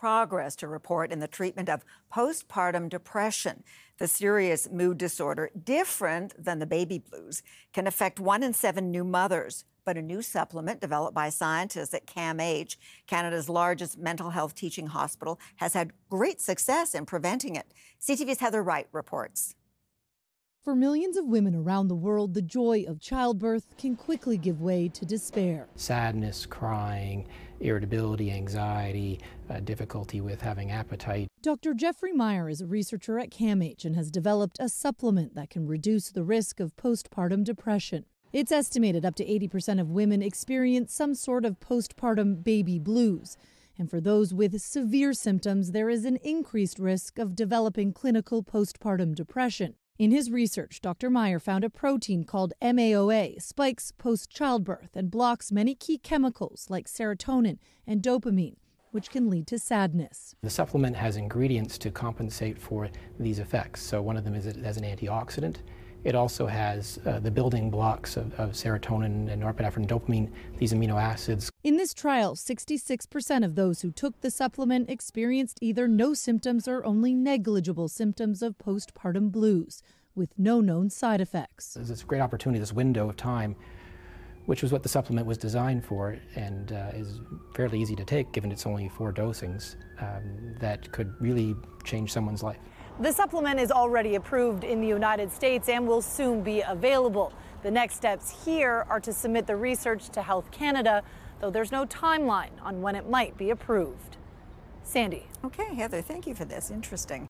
progress to report in the treatment of postpartum depression. The serious mood disorder, different than the baby blues, can affect one in seven new mothers. But a new supplement developed by scientists at CAMH, Canada's largest mental health teaching hospital, has had great success in preventing it. CTV's Heather Wright reports. For millions of women around the world, the joy of childbirth can quickly give way to despair. Sadness, crying, irritability, anxiety, uh, difficulty with having appetite. Dr. Jeffrey Meyer is a researcher at CAMH and has developed a supplement that can reduce the risk of postpartum depression. It's estimated up to 80% of women experience some sort of postpartum baby blues. And for those with severe symptoms, there is an increased risk of developing clinical postpartum depression. In his research, Dr. Meyer found a protein called MAOA spikes post childbirth and blocks many key chemicals like serotonin and dopamine, which can lead to sadness. The supplement has ingredients to compensate for these effects. So, one of them is it has an antioxidant. It also has uh, the building blocks of, of, serotonin and norepinephrine, dopamine, these amino acids. In this trial, 66% of those who took the supplement experienced either no symptoms or only negligible symptoms of postpartum blues, with no known side effects. It's a great opportunity, this window of time, which was what the supplement was designed for and uh, is fairly easy to take given it's only four dosings, um, that could really change someone's life. The supplement is already approved in the United States and will soon be available. The next steps here are to submit the research to Health Canada, though there's no timeline on when it might be approved. Sandie. Okay, Heather, thank you for this. Interesting.